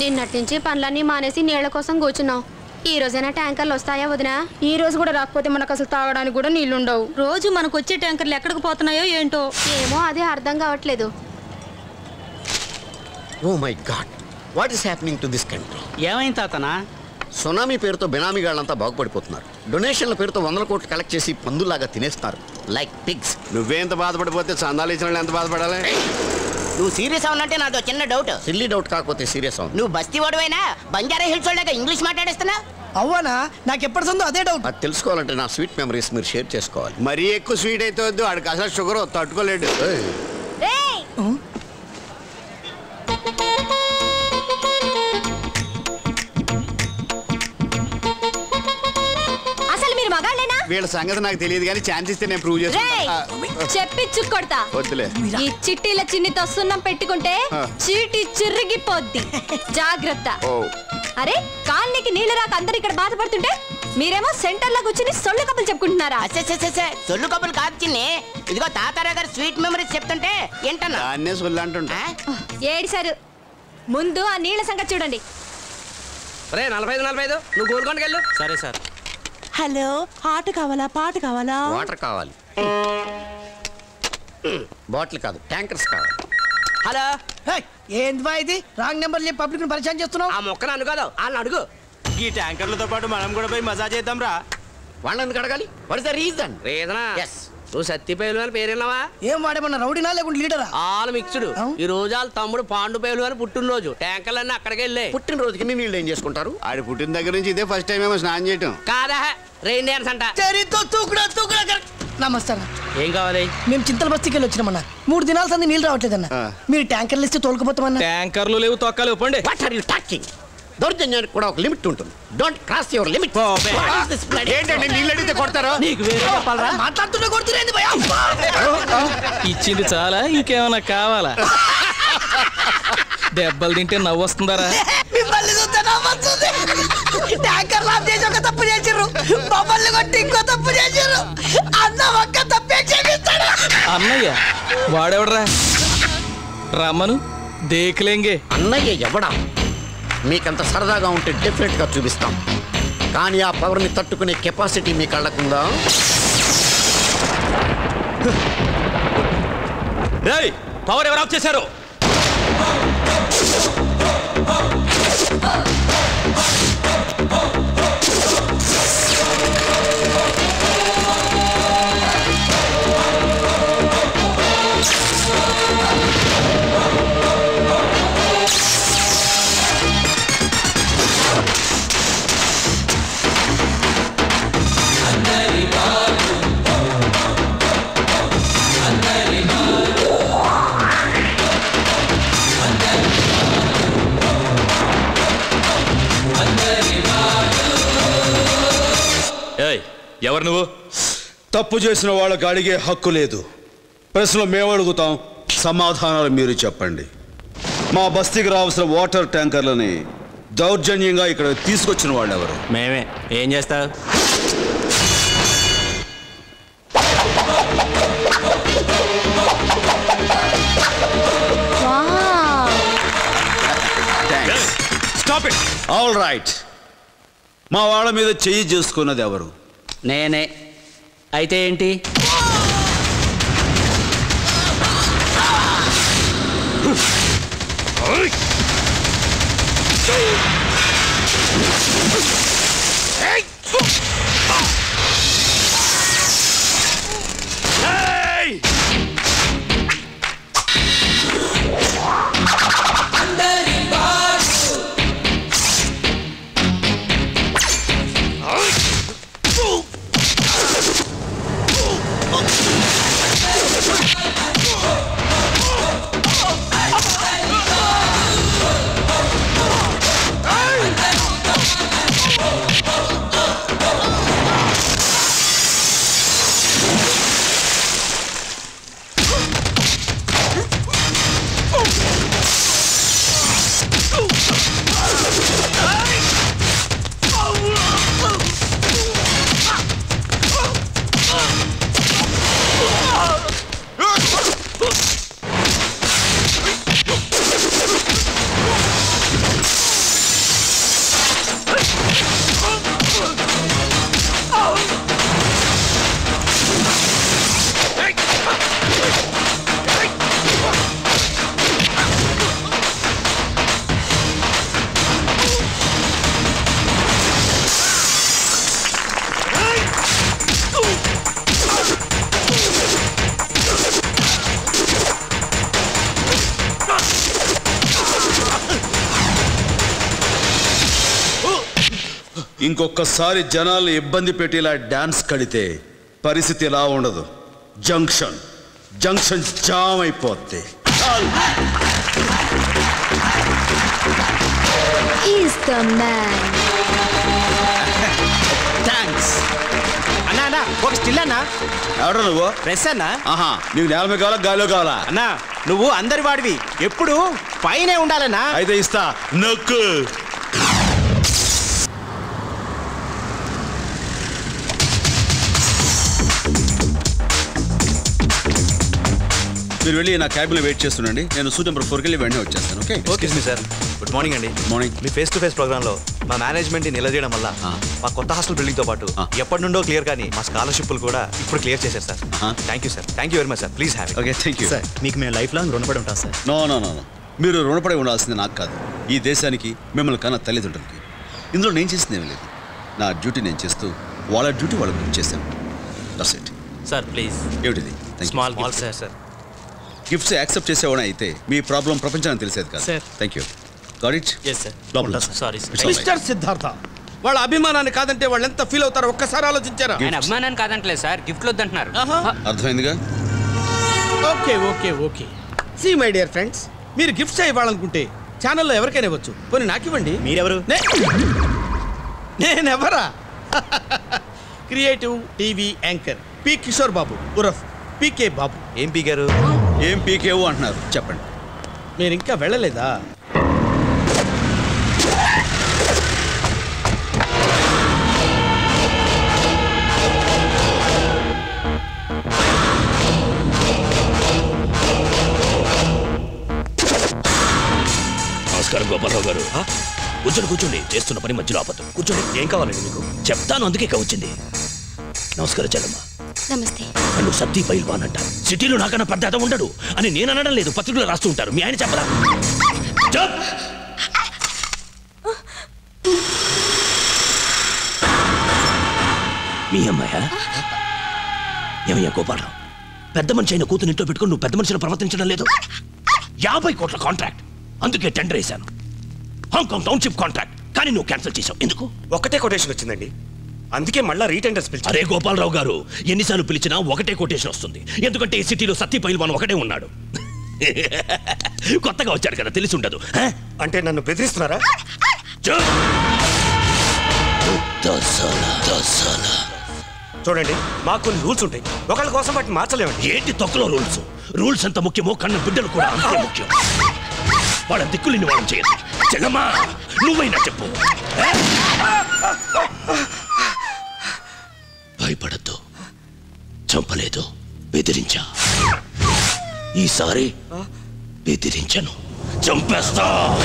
నిన్నటి నుంచి పనులన్నీ మానేసి నీళ్ళ కోసం కూర్చున్నాం. ఈ రోజైనా ట్యాంకర్లు వస్తాయా వదినా? ఈ రోజు కూడా రాకపోతే మనకు అసలు తాగడానికి కూడా నీళ్ళుండవు. రోజు మనకు వచ్చే ట్యాంకర్లు ఎక్కడికి పోతున్నాయో ఏంటో? ఏమో అదే అర్థం కావట్లేదు. ఓ my god what is happening to this country ఏమైంది తాతనా? సునామీ పేరుతో బినామీగాళ్ళంతా బాగుపడిపోతున్నారు. డొనేషన్ల పేరుతో వందల కోట్లు కలెక్ట్ చేసి పందులాగా తినేస్తున్నారు. లైక్ పిగ్స్ నువ్వేంత బాధపడిపోతే చందాలు ఇచ్చిన ఎంత బాధపడాలి? నువ్వు సీరియస్ అవునంటే నాదో చిన్న డౌట్ సిల్లీ డౌట్ కాకపోతే సీరియస్ అవును. నువ్వు బస్తీ ఓడివైనా బంజారా హిల్స్ వాళ్ళగా ఇంగ్లీష్ మాట్లాడేస్తున్నా? అవ్వనా? నాకు ఎప్పటి సందో అదే డౌట్ అది తెలుసుకోవాలంటే నా స్వీట్ మెమరీస్ మీరు షేర్ చేసుకోవాలి. మరీ ఎక్కువ స్వీట్ అయితే వద్దు ఆడికి అసలు షుగర్ తట్టుకోలేడు. వీళ్ళ సంగతి నాకు తెలియదు కానీ ఛాన్స్ ఇస్తే నేను ప్రూవ్ చేసుకుంటా. చెప్పిచ్చు కొడతా. వద్దులే. ఈ చిట్టీల చిన్నితో సున్నం పెట్టుకుంటే. చీటి చిరిగిపోద్ది. జాగ్రత్త. అరే కాలనీకి నీళ్ళు రాక అందరు ఇక్కడ బాధపడుతుంటే మీరేమో సెంటర్లో కూర్చుని సొల్లు కబులు చెప్పుకుంటున్నారా? సొల్లు కబులు కాదు చిన్ని. ఇదిగో తాతారావు గారు స్వీట్ మెమరీస్ చెప్తుంటే ఏంటన్నా సొల్లు అంటుంటా. ఏడిసారు ముందు ఆ నీళ్ళ సంగతి చూడండి. రే నలభై ఐదు నలభై ఐదు. నువ్వు గోల్కొండకి వెళ్ళు సరే సార్. హలో ఆట కావాలా పాట కావాలా? వాటర్ కావాలి. బాటిల్ కాదు ట్యాంకర్స్ కావాలి. హలో ఏంది ఇది? రాంగ్ నెంబర్ చెప్పి పబ్లిక్ పరిచయం చేస్తున్నావు? ఆ మొక్కను అనుకోదు వాళ్ళని అడుగు. ఈ ట్యాంకర్లతో పాటు మనం కూడా పోయి మజా చేద్దాం రా వాళ్ళని ఎందుకు అడగాలి? వాట్ ఇస్ ద రీజన్ రీజనా ఎస్ నువ్వు సత్తిపేలు అని పేరున్నావా ఏం వాడేమన్నా రౌడీనా లేకుంటే లీడరా? All mixed. ఈ రోజు వాళ్ళ తమ్ముడు పాండు పేలు అని పుట్టినరోజు. ట్యాంకర్లన్నీ అక్కడికి వెళ్ళే. పుట్టినరోజుకి నీ నీళ్ళు ఏం చేసుకుంటారు? ఆడి పుట్టిన దగ్గర నుంచి ఇదే ఫస్ట్ టైం ఏమో స్నానం చేయటం. కాదా? రెయిన్ డాన్స్ అంట. నమస్తే అన్న ఏం కావాలి? మేము చింతల బస్తీకి వెళ్ళి వచ్చినామన్నా. మూడు దినాల సంది నీళ్ళు రావట్లేదన్న. మీరు ట్యాంకర్లు ఇస్తే తోలుకుపోతామన్నా. ట్యాంకర్లు లేవు తొక్కలు పండి. వాట్ ఆర్ యు టాకింగ్ దౌర్జన్యానికి కూడా ఒక లిమిట్ ఉంటుంది. డోంట్ క్రాస్ యువర్ లిమిట్ ఏంటండి నీళ్ళు అడిగితే కొడతారు? నీకు వేరే చెప్పాలరా? మాట్లాడుతుంటే కొడుతురేంది ఇచ్చింది చాలా ఇంకేమైనా కావాలా? దెబ్బలు తింటే నవ్వు వస్తుందారా? మిమ్మల్ని చూస్తే నవ్వొస్తుంది ట్యాంకర్ లాప్ చేసి ఒక తప్పు చేసిర్రు. మమ్మల్ని కొట్టి ఇంకో తప్పు చేసిర్రు. అన్న ఒక్క తప్పే క్షమిస్తాడు అన్నయ్య వాడెవడరా? రమ్మను దేకులేంగే అన్నయ్య ఎవడా? మీకంత సరదాగా ఉంటే డెఫినెట్గా చూపిస్తాం. కానీ ఆ పవర్ని తట్టుకునే కెపాసిటీ మీ కళ్ళకుందా పవర్ ఎవరు ఆఫ్ చేశారు? ఎవరు నువ్వు? తప్పు చేసిన వాళ్ళకి అడిగే హక్కు లేదు. ప్రశ్నలు మేము అడుగుతాం. సమాధానాలు మీరు చెప్పండి. మా బస్తీకి రావాల్సిన వాటర్ ట్యాంకర్లని దౌర్జన్యంగా ఇక్కడ తీసుకొచ్చిన వాళ్ళు ఎవరు మేమే. ఏం చేస్తావు స్టాప్ ఇట్ ఆల్ రైట్ మా వాళ్ళ మీద చెయ్యి చేసుకున్నది ఎవరు? నేనే అయితే ఏంటి Hey! ఇంకొకసారి జనాల్ని ఇబ్బంది పెట్టి ఇలా డాన్స్ కడితే పరిస్థితి ఇలా ఉండదు. జంక్షన్. జంక్షన్ జామ్ అయిపోద్ది. థ్యాంక్స్ అన్నా అన్నా ఒక స్టిల్ అన్నా. ఎవడ నువ్వు? ప్రెస్ అన్నా? ఆహా నీకు నేల మీద కావాలా గాలిలో కావాలా? అన్నా నువ్వు అందరి వాడివి ఎప్పుడు పైనే ఉండాలన్నా. అయితే ఇస్తా. నొక్కు. మీరు వెళ్ళి నా క్యాబిన్లో వెయిట్ చేస్తుండండి నేను సూట్ నెంబర్ ఫోర్కి వెళ్ళి వెంటనే వచ్చేస్తాను ఓకే? ఓకే మీ సార్ గుడ్ మార్నింగ్ అండి. మార్నింగ్ మీ ఫేస్ టు ఫేస్ ప్రోగ్రామ్లో మా మేనేజ్మెంట్ నిలదీయడం వల్ల మా కొత్త హాస్టల్ బిల్డింగ్తో పాటు ఎప్పటి నుండో క్లియర్ కానీ మా స్కాలర్షిప్లు కూడా ఇప్పుడు క్లియర్ చేశారు sir thank you sir thank you very much sir please have okay thank you sir మీకు మేము లైఫ్ లాంగ్ రుణపడి ఉంటాం సార్ నో నో నో మీరు రుణపడి ఉండాల్సింది నాకు కాదు. ఈ దేశానికి మిమ్మల్ని కన్నా తల్లిదండ్రులకి ఇందులో నేను చేసింది ఏమీ లేదు. నా డ్యూటీ నేను చేస్తూ వాళ్ళ డ్యూటీ వాళ్ళకి బుక్ చేశాను. దట్స్ ఇట్ సార్ ప్లీజ్ ఏమిటిది? Small sir sir gifts accept చేసేవాడు అయితే మీ ప్రాబ్లం ప్రపంచానికి తెలిసేది కాదు. Sir. Thank you got it yes sir sorry mister Siddhartha వాళ్ళ అభిమానాన్ని కాదంటే వాళ్ళు ఎంత ఫీల్ అవుతారో ఒక్కసారి ఆలోచించారా? ఆయన అభిమానాన్ని కాదంటలేదు సార్ గిఫ్ట్లు వద్దంటున్నారు. అర్థమైందిగా? Okay okay okay. See my dear friends మీరు గిఫ్ట్స్ ఇవ్వాలనుకుంటే ఛానల్లో ఎవరికైనా ఇవ్వచ్చు. కొన్ని నాకు ఇవ్వండి మీరెవరు నేనెవరా? Creative TV anchor P Kishore Babu ఉరఫ్ PK Babu ఏం పీకారు ఏం పీకేవు అంటున్నారు? చెప్పండి. మీరు ఇంకా వెళ్ళలేదా? నమస్కారం గోపాలరావు గారు. కూర్చోండి కూర్చోండి. చేస్తున్న పని మధ్యలో ఆపద్దు. కూర్చోండి. ఏం కావాలండి మీకు? చెప్తాను అందుకే ఇక వచ్చింది. నమస్కారం చెల్లమ్మ. నమస్తే. నన్ను సత్తి పైల్వాన్ అంటారు సిటీలో నాకన్నా పెద్ద అత ఉండడు అని నేను అనడం లేదు. పత్రికలో రాస్తూ ఉంటారు. మీ ఆయన చెప్పరా? చెప్ మీ అమ్మాయ? ఏమయ్యా గోపాలరావు? పెద్ద మనిషి అయిన కూతురు ఇంట్లో పెట్టుకుని నువ్వు పెద్ద మనిషిని ప్రవర్తించడం లేదు? యాభై కోట్ల కాంట్రాక్ట్. అందుకే టెండర్ వేశాను. Hong Kong township contract. కానీ నువ్వు క్యాన్సిల్ చేసావు ఎందుకు? ఒకటే కొటేషన్ వచ్చిందండి. అందుకే మళ్ళా రీటెండర్స్ పిలిచి అరే గోపాలరావు గారు ఎన్నిసార్లు పిలిచినా ఒకటే కొటేషన్ వస్తుంది. ఎందుకంటే ఈ సిటీలో సత్తి పైల్వాన్ ఒకటే ఉన్నాడు. కొత్తగా వచ్చాడు కదా తెలిసి ఉండదు? అంటే నన్ను బెదిరిస్తున్నారా. చూడండి మాకు కొన్ని రూల్స్ ఉంటాయి. ఒకళ్ళ కోసం వాటిని మార్చలేమండి. ఏంటి తొక్కలో రూల్స్? రూల్స్ ఎంత ముఖ్యమో కన్న బిడ్డలు కూడా అంతే ముఖ్యం. వాళ్ళ దిక్కులిని వాళ్ళని చేయదు చెల్లమ్మా నువ్వైనా చెప్పు? భయపడద్దు. చంపలేదు. బెదిరించా. ఈసారి బెదిరించను. చంపేస్తా!